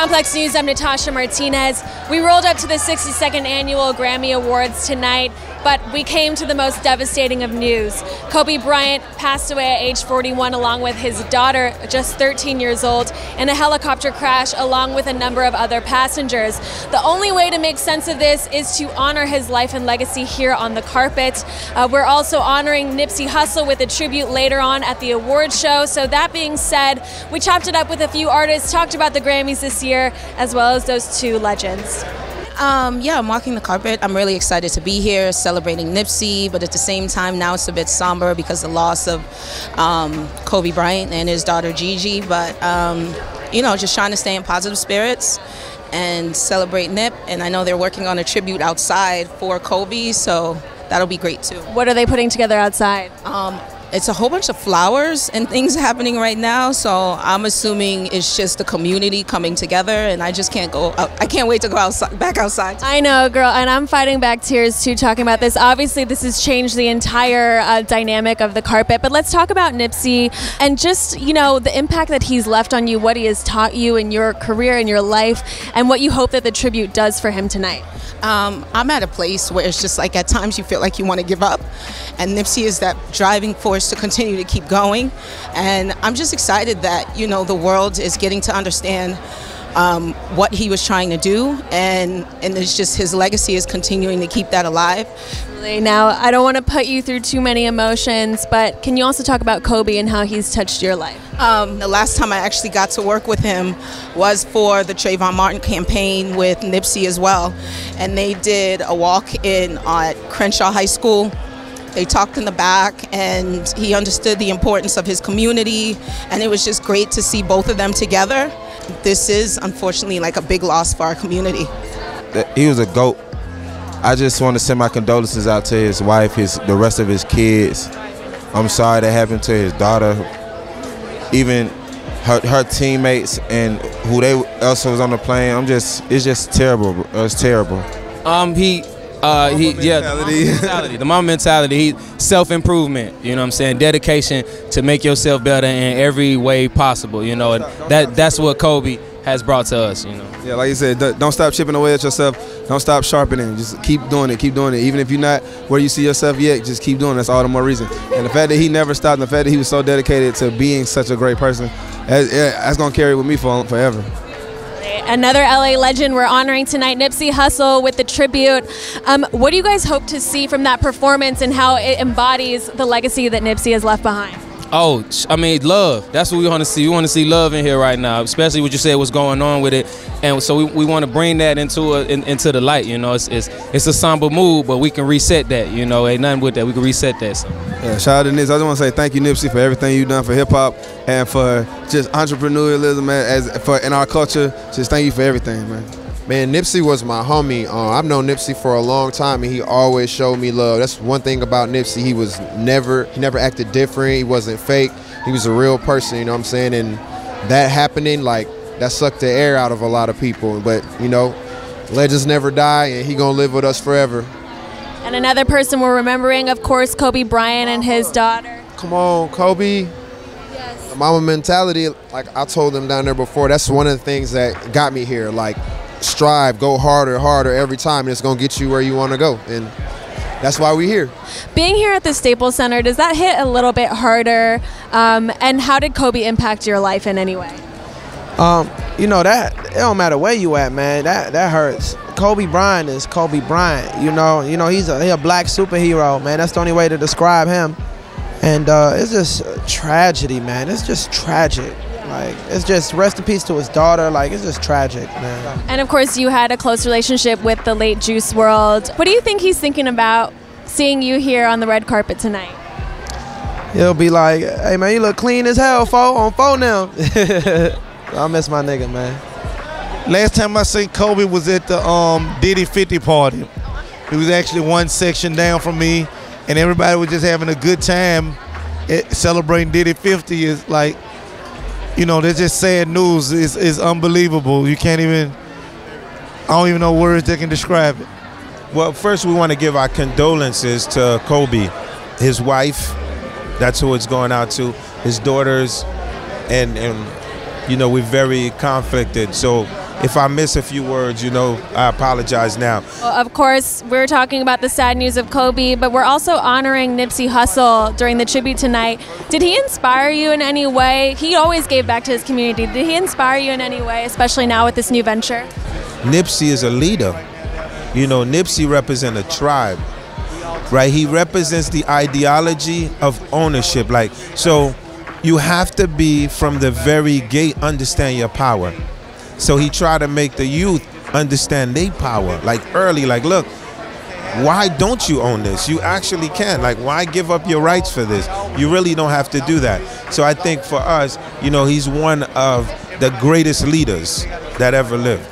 Complex News, I'm Natasha Martinez. We rolled up to the 62nd Annual Grammy Awards tonight, but we came to the most devastating of news. Kobe Bryant passed away at age 41 along with his daughter, just 13 years old, in a helicopter crash along with a number of other passengers. The only way to make sense of this is to honor his life and legacy here on the carpet. Uh, we're also honoring Nipsey Hussle with a tribute later on at the award show. So, that being said, we chopped it up with a few artists, talked about the Grammys this year, as well as those two legends. Um, yeah, I'm walking the carpet. I'm really excited to be here celebrating Nipsey, but at the same time, now it's a bit somber because the loss of um, Kobe Bryant and his daughter Gigi. But, um, you know, just trying to stay in positive spirits and celebrate Nip. And I know they're working on a tribute outside for Kobe, so that'll be great too. What are they putting together outside? It's a whole bunch of flowers and things happening right now. So I'm assuming it's just the community coming together, and I just can't go. I can't wait to go outside, back outside. I know, girl, and I'm fighting back tears too talking about this. Obviously, this has changed the entire uh, dynamic of the carpet. But let's talk about Nipsey and just you know the impact that he's left on you, what he has taught you in your career and your life, and what you hope that the tribute does for him tonight. Um, I'm at a place where it's just like at times you feel like you want to give up, and Nipsey is that driving force to continue to keep going. And I'm just excited that you know the world is getting to understand um, what he was trying to do, and and it's just his legacy is continuing to keep that alive. Now, I don't want to put you through too many emotions, but can you also talk about Kobe and how he's touched your life? Um, the last time I actually got to work with him was for the Trayvon Martin campaign with Nipsey as well, and they did a walk in at Crenshaw High School they talked in the back, and he understood the importance of his community, and it was just great to see both of them together. This is unfortunately like a big loss for our community. He was a goat. I just want to send my condolences out to his wife, his the rest of his kids. I'm sorry that happened to his daughter. Even her, her teammates and who they else was on the plane. I'm just it's just terrible. It's terrible. Um, he uh, he yeah, the Mamba mentality. The Mamba mentality. He self improvement. You know what I'm saying? Dedication to make yourself better in every way possible. You know, and that that's what Kobe has brought to us. You know. Yeah, like you said, don't stop chipping away at yourself. Don't stop sharpening. Just keep doing it. Keep doing it. Even if you're not where you see yourself yet, just keep doing it. That's all the more reason. And the fact that he never stopped, and the fact that he was so dedicated to being such a great person, that's, that's gonna carry with me for forever. Another LA legend we're honoring tonight, Nipsey Hussle, with the tribute. Um, what do you guys hope to see from that performance and how it embodies the legacy that Nipsey has left behind? Oh, I mean, love. That's what we want to see. We want to see love in here right now, especially what you said, what's going on with it. And so we, we want to bring that into a, in, into the light. You know, it's, it's it's a somber mood, but we can reset that. You know, ain't nothing with that. We can reset that. So. Yeah, shout out to Nipsey. I just want to say thank you, Nipsey, for everything you've done for hip hop and for just entrepreneurialism as for in our culture. Just thank you for everything, man. Man, Nipsey was my homie. Uh, I've known Nipsey for a long time, and he always showed me love. That's one thing about Nipsey. He was never, he never acted different. He wasn't fake. He was a real person. You know what I'm saying? And that happening, like that sucked the air out of a lot of people. But you know, legends never die, and he gonna live with us forever. And another person we're remembering, of course, Kobe Bryant and his daughter. Come on, Kobe. Yes. Mamba mentality, like I told them down there before, that's one of the things that got me here. Like strive, go harder, harder every time, and it's gonna get you where you want to go. And that's why we're here. Being here at the Staples Center, does that hit a little bit harder? Um, and how did Kobe impact your life in any way? Um, you know that it don't matter where you at, man. That that hurts. Kobe Bryant is Kobe Bryant. You know, you know he's a he a black superhero, man. That's the only way to describe him. And uh, it's just tragedy, man. It's just tragic. Like it's just rest in peace to his daughter. Like it's just tragic, man. And of course, you had a close relationship with the late Juice WRLD. What do you think he's thinking about seeing you here on the red carpet tonight? He'll be like, "Hey man, you look clean as hell, fo on phone now." I miss my nigga, man. Last time I seen Kobe was at the um, Diddy 50 party. He was actually one section down from me, and everybody was just having a good time celebrating Diddy 50. Is like you know, they're just sad news. It's, it's unbelievable. You can't even, I don't even know words that can describe it. Well, first we want to give our condolences to Kobe, his wife. That's who it's going out to. His daughters, and and you know we're very conflicted. So if I miss a few words, you know, I apologize now. Well, of course, we're talking about the sad news of Kobe, but we're also honoring Nipsey Hussle during the tribute tonight. Did he inspire you in any way? He always gave back to his community. Did he inspire you in any way, especially now with this new venture? Nipsey is a leader. You know, Nipsey represents a tribe, right? He represents the ideology of ownership. Like, so you have to be from the very gate, understand your power. So he tried to make the youth understand their power, like early, like, look, why don't you own this? You actually can. Like, why give up your rights for this? You really don't have to do that. So I think for us, you know, he's one of the greatest leaders that ever lived.